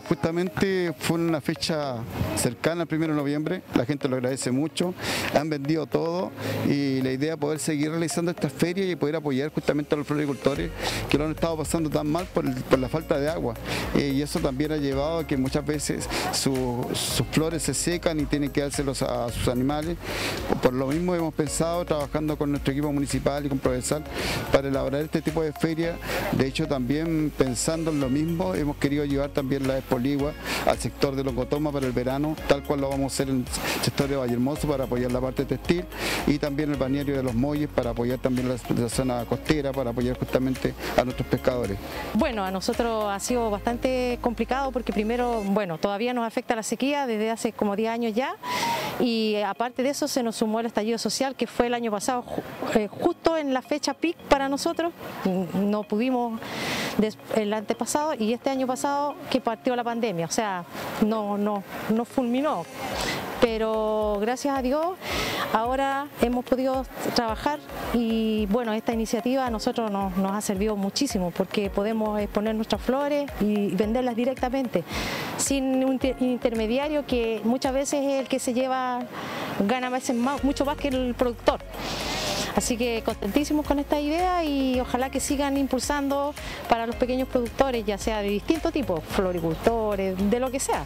Justamente fue una fecha cercana al 1 de noviembre, la gente lo agradece mucho, han vendido todo y la idea es poder seguir realizando esta feria y poder apoyar justamente a los floricultores que lo han estado pasando tan mal por, la falta de agua. Eh, y eso también ha llevado a que muchas veces sus flores se secan y tienen que dárselos a, sus animales. Por lo mismo hemos pensado, trabajando con nuestro equipo municipal y con Provenzal, para elaborar este tipo de feria. De hecho, también pensando en lo mismo, hemos querido llevar también la Expoligua al sector de Locotoma para el verano, tal cual lo vamos a hacer en el sector de Vallehermoso para apoyar la parte textil y también el balneario de los Molles para apoyar también la, zona costera, para apoyar justamente a nuestros pescadores. Bueno, a nosotros ha sido bastante complicado porque primero, bueno, todavía nos afecta la sequía desde hace como 10 años ya y aparte de eso se nos sumó el estallido social que fue el año pasado eh, justo en la fecha PIC para nosotros, no pudimos el antepasado y este año pasado que partió la pandemia, o sea, no, no, no fulminó. Pero gracias a Dios ahora hemos podido trabajar y bueno, esta iniciativa a nosotros nos, ha servido muchísimo porque podemos exponer nuestras flores y venderlas directamente sin un intermediario que muchas veces es el que se lleva, gana veces más, mucho más que el productor. Así que contentísimos con esta idea y ojalá que sigan impulsando para los pequeños productores, ya sea de distinto tipo, floricultores, de lo que sea.